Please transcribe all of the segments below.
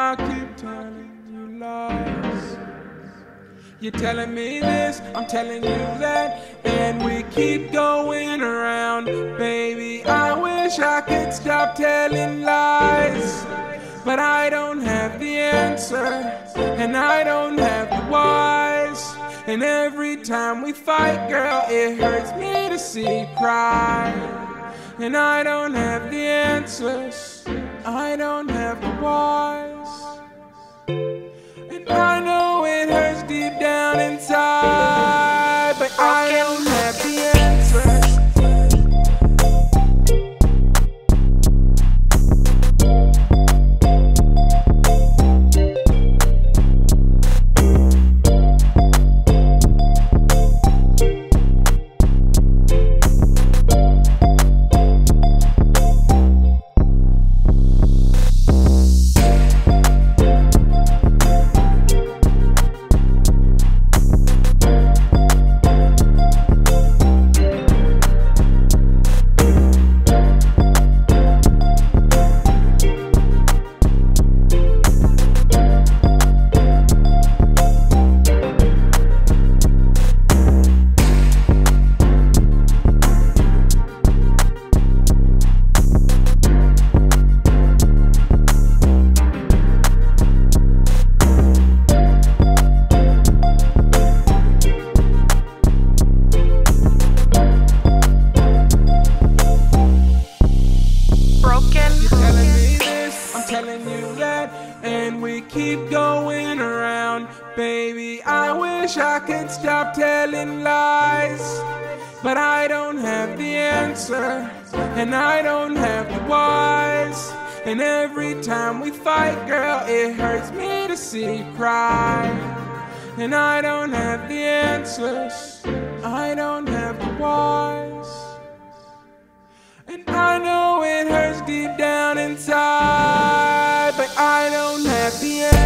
I keep telling you lies. You're telling me this, I'm telling you that, and we keep going around. Baby, I wish I could stop telling lies, but I don't have the answer, and I don't have the whys. And every time we fight, girl, it hurts me to see you cry. And I don't have the answers, I don't have the whys. Inside, Broken. You're telling me this, I'm telling you that, and we keep going around. Baby, I wish I could stop telling lies, but I don't have the answer, and I don't have the whys. And every time we fight, girl, it hurts me to see you cry. And I don't have the answers, I don't have the whys. Don't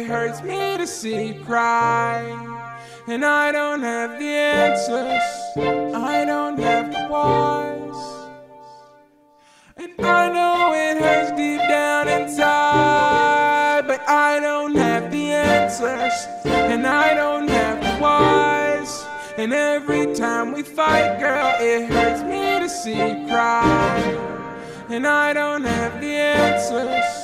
it hurts me to see you cry. And I don't have the answers, I don't have the whys. And I know it hurts deep down inside, but I don't have the answers, and I don't have the whys. And every time we fight, girl, it hurts me to see you cry. And I don't have the answers,